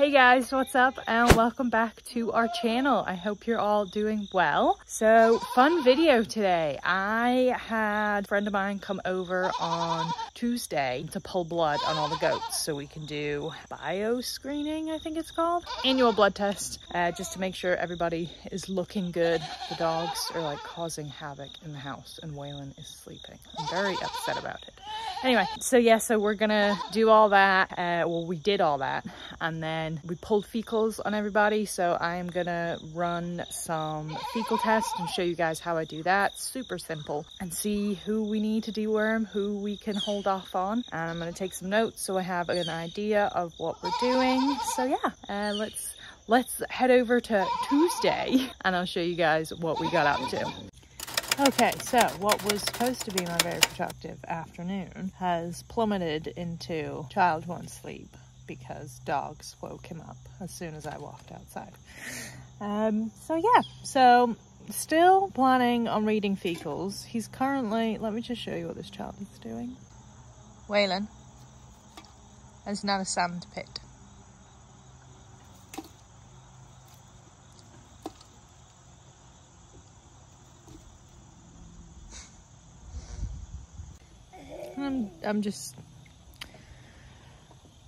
Hey guys, what's up? And welcome back to our channel. I hope you're all doing well. So, fun video today. I had a friend of mine come over on Tuesday to pull blood on all the goats so we can do bio screening, I think it's called. Annual blood test, uh, just to make sure everybody is looking good. The dogs are like causing havoc in the house and Waylon is sleeping. I'm very upset about it. Anyway, so yeah, so we're gonna do all that. Uh, well, we did all that and then we pulled fecals on everybody. So I'm gonna run some fecal tests and show you guys how I do that. Super simple and see who we need to deworm, who we can hold off on. And I'm gonna take some notes so I have an idea of what we're doing. So yeah, uh, let's let's head over to Tuesday and I'll show you guys what we got up to. Okay, so what was supposed to be my very productive afternoon has plummeted into child won't sleep because dogs woke him up as soon as I walked outside. Um, so yeah, so still planning on reading fecals. He's currently, let me just show you what this child is doing. Waylon, it's not a sand pit. I'm, just,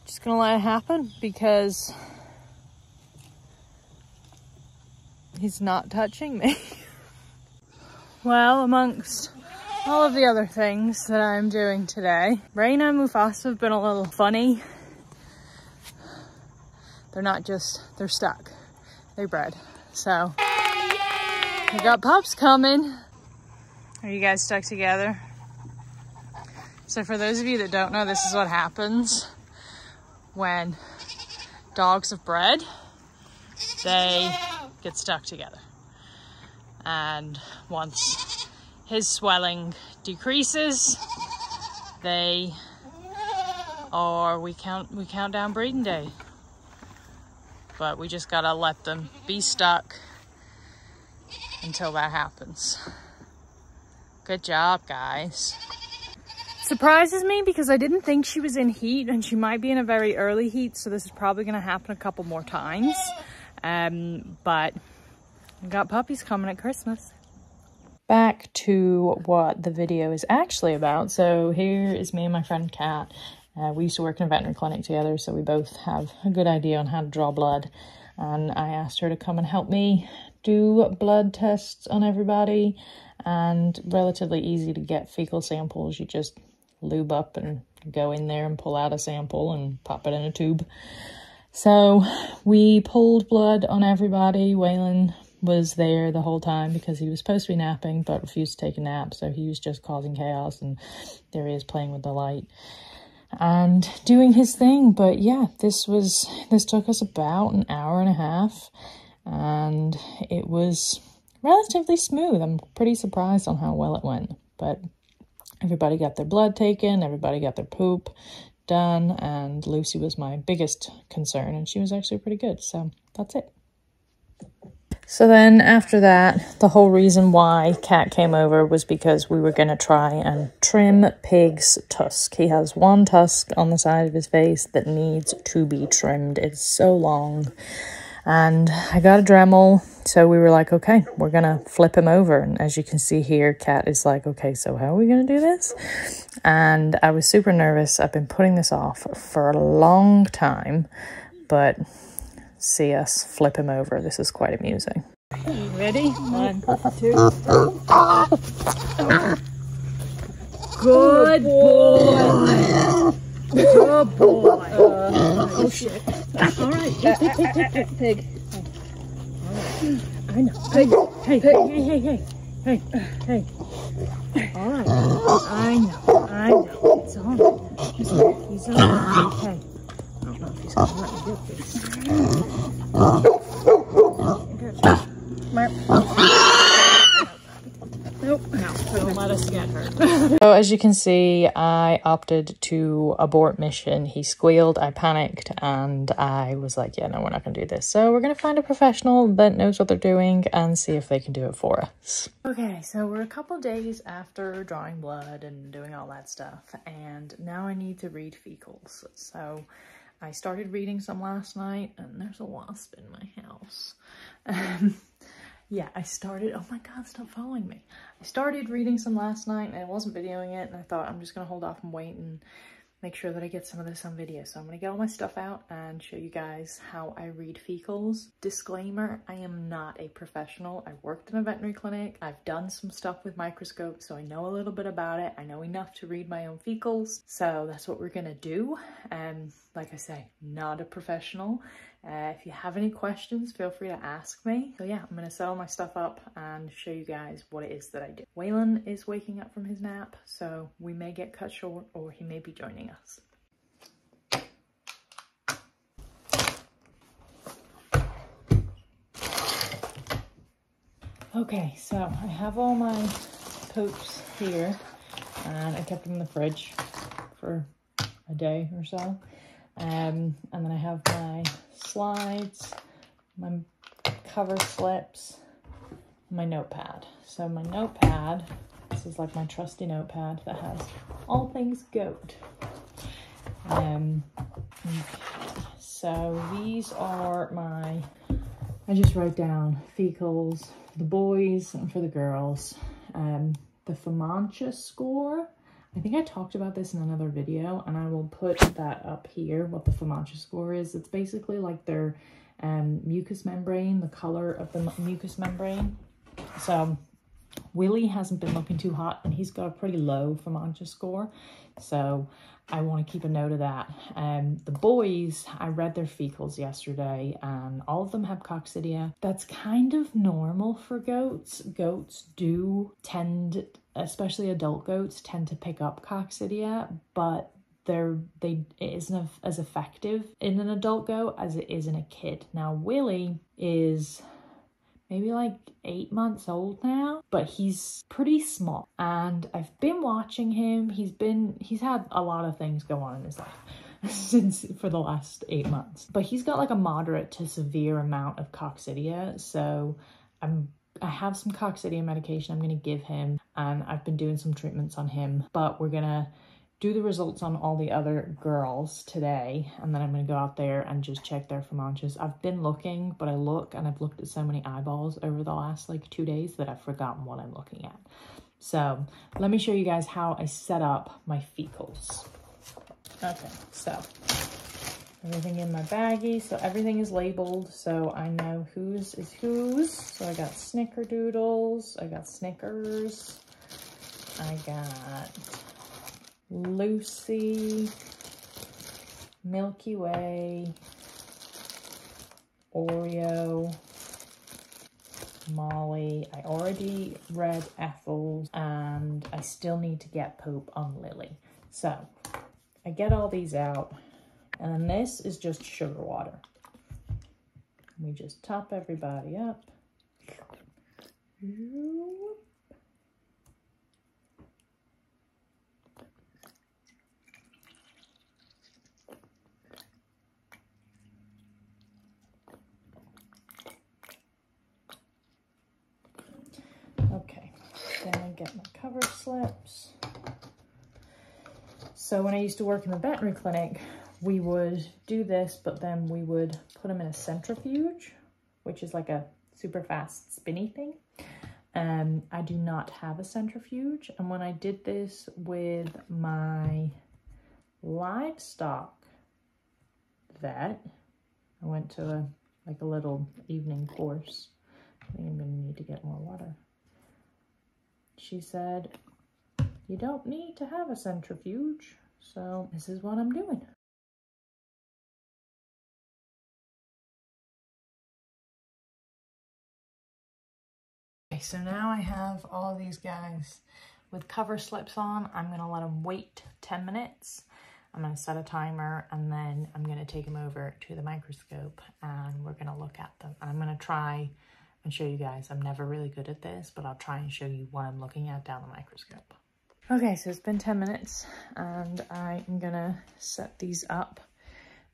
just gonna let it happen because he's not touching me. well, amongst all of the other things that I'm doing today, Raina and Mufasa have been a little funny. They're not just, they're stuck. They bred. So, we got pups coming. Are you guys stuck together? So for those of you that don't know, this is what happens when dogs have bred. They get stuck together. And once his swelling decreases, they or we count we count down breeding day. But we just gotta let them be stuck until that happens. Good job, guys surprises me because I didn't think she was in heat and she might be in a very early heat. So this is probably going to happen a couple more times. Um, but we got puppies coming at Christmas. Back to what the video is actually about. So here is me and my friend Kat. Uh, we used to work in a veterinary clinic together, so we both have a good idea on how to draw blood. And I asked her to come and help me do blood tests on everybody and relatively easy to get fecal samples. You just lube up and go in there and pull out a sample and pop it in a tube. So we pulled blood on everybody. Waylon was there the whole time because he was supposed to be napping but refused to take a nap. So he was just causing chaos and there he is playing with the light and doing his thing. But yeah, this was, this took us about an hour and a half and it was relatively smooth. I'm pretty surprised on how well it went, but Everybody got their blood taken, everybody got their poop done, and Lucy was my biggest concern, and she was actually pretty good. So that's it. So then after that, the whole reason why Kat came over was because we were going to try and trim Pig's tusk. He has one tusk on the side of his face that needs to be trimmed. It's so long. And I got a Dremel so we were like, okay, we're going to flip him over. And as you can see here, Kat is like, okay, so how are we going to do this? And I was super nervous. I've been putting this off for a long time, but see us flip him over. This is quite amusing. Ready? One, two. Good boy. Good boy. Uh, oh, shit. All right. Pig. I know. Hey, hey, hey, hey, hey, hey, hey, hey. All right. I know. I know. It's all right. He's all right. He's all right. Okay. I don't know if he's gonna let me get this. Nope. No, don't let us get hurt. so as you can see, I opted to abort mission. He squealed, I panicked, and I was like, yeah, no, we're not going to do this. So we're going to find a professional that knows what they're doing and see if they can do it for us. Okay, so we're a couple days after drawing blood and doing all that stuff, and now I need to read fecals. So I started reading some last night and there's a wasp in my house. Um, yeah, I started, oh my God, stop following me. I started reading some last night and I wasn't videoing it and I thought I'm just gonna hold off and wait and make sure that I get some of this on video. So I'm gonna get all my stuff out and show you guys how I read fecals. Disclaimer, I am not a professional. I worked in a veterinary clinic. I've done some stuff with microscopes, so I know a little bit about it. I know enough to read my own fecals. So that's what we're gonna do. And um, like I say, not a professional. Uh, if you have any questions, feel free to ask me. So yeah, I'm gonna set all my stuff up and show you guys what it is that I do. Waylon is waking up from his nap, so we may get cut short or he may be joining us. Okay, so I have all my poops here and I kept them in the fridge for a day or so. Um, and then I have my slides, my cover slips, my notepad. So my notepad, this is like my trusty notepad that has all things goat. Um, so these are my, I just wrote down fecals for the boys and for the girls. Um, the FAMACHA score, I think I talked about this in another video and I will put that up here, what the FAMACHA score is. It's basically like their um, mucous membrane, the color of the mucous membrane. So Willie hasn't been looking too hot and he's got a pretty low FAMACHA score. So I want to keep a note of that. Um, the boys, I read their fecals yesterday and all of them have coccidia. That's kind of normal for goats. Goats do tend, especially adult goats, tend to pick up coccidia, but they're they it isn't as effective in an adult goat as it is in a kid. Now Willie is maybe like eight months old now, but he's pretty small. And I've been watching him. He's been, he's had a lot of things go on in his life since for the last eight months, but he's got like a moderate to severe amount of coccidia. So I'm I have some coccidia medication I'm going to give him and I've been doing some treatments on him, but we're going to do the results on all the other girls today and then I'm going to go out there and just check their FAMACHAs. I've been looking, but I look and I've looked at so many eyeballs over the last like two days that I've forgotten what I'm looking at. So let me show you guys how I set up my fecals. Okay, so everything in my baggie. So everything is labeled so I know whose is whose. So I got snickerdoodles, I got Snickers, I got Lucy, Milky Way, Oreo, Molly. I already read Ethel's and I still need to get Pope on Lily. So I get all these out and then this is just sugar water. We just top everybody up my cover slips. So when I used to work in the veterinary clinic, we would do this, but then we would put them in a centrifuge, which is like a super fast spinny thing. Um, I do not have a centrifuge. And when I did this with my livestock vet, I went to a like a little evening course. I think I'm gonna need to get more water she said, you don't need to have a centrifuge, so this is what I'm doing. Okay, so now I have all these guys with cover slips on. I'm gonna let them wait 10 minutes. I'm gonna set a timer and then I'm gonna take them over to the microscope and we're gonna look at them. I'm gonna try and show you guys. I'm never really good at this, but I'll try and show you what I'm looking at down the microscope. Okay, so it's been 10 minutes and I am gonna set these up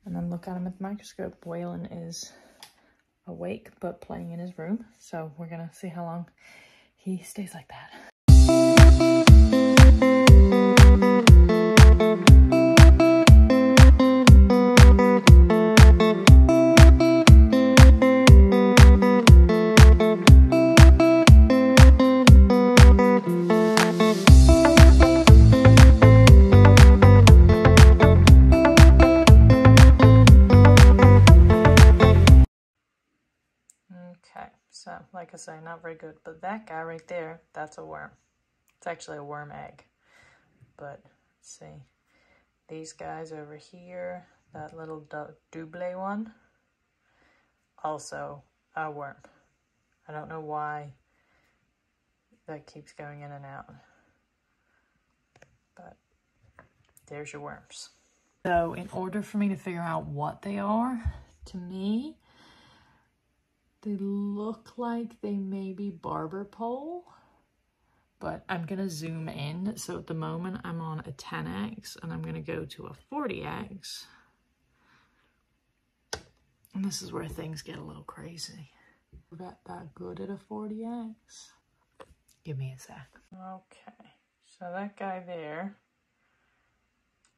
and then look at them with the microscope. Waylon is awake but playing in his room, so we're gonna see how long he stays like that. Uh, like I say, not very good. But that guy right there, that's a worm. It's actually a worm egg. But, see. These guys over here, that little double one, also a worm. I don't know why that keeps going in and out. But there's your worms. So in order for me to figure out what they are, to me, they look like they may be barber pole, but I'm to zoom in. So at the moment I'm on a 10X and I'm to go to a 40X. And this is where things get a little crazy. That that good at a 40X? Give me a sec. Okay, so that guy there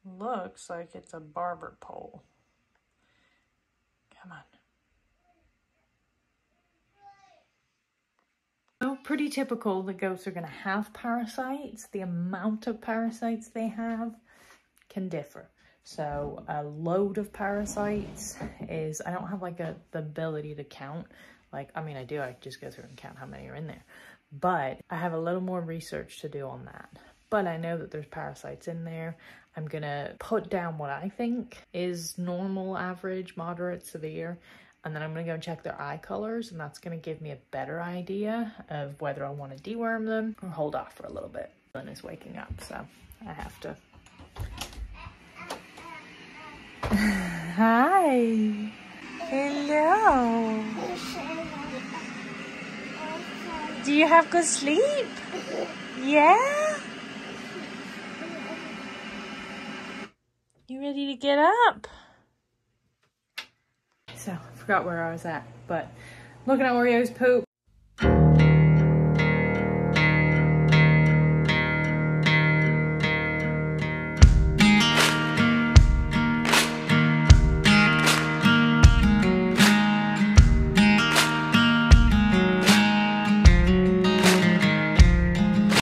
looks like it's a barber pole. Come on. Pretty typical the goats are going to have parasites. The amount of parasites they have can differ. So a load of parasites is, I don't have like a, the ability to count. Like, I mean, I do, I just go through and count how many are in there. But I have a little more research to do on that. But I know that there's parasites in there. I'm gonna put down what I think is normal, average, moderate, severe, and then I'm gonna go and check their eye colors and that's gonna give me a better idea of whether I wanna deworm them or hold off for a little bit. Lynn is waking up, so I have to. Hi. Hello. Do you have good sleep? Yeah? You ready to get up? So, forgot where I was at, but looking at Oreo's poop.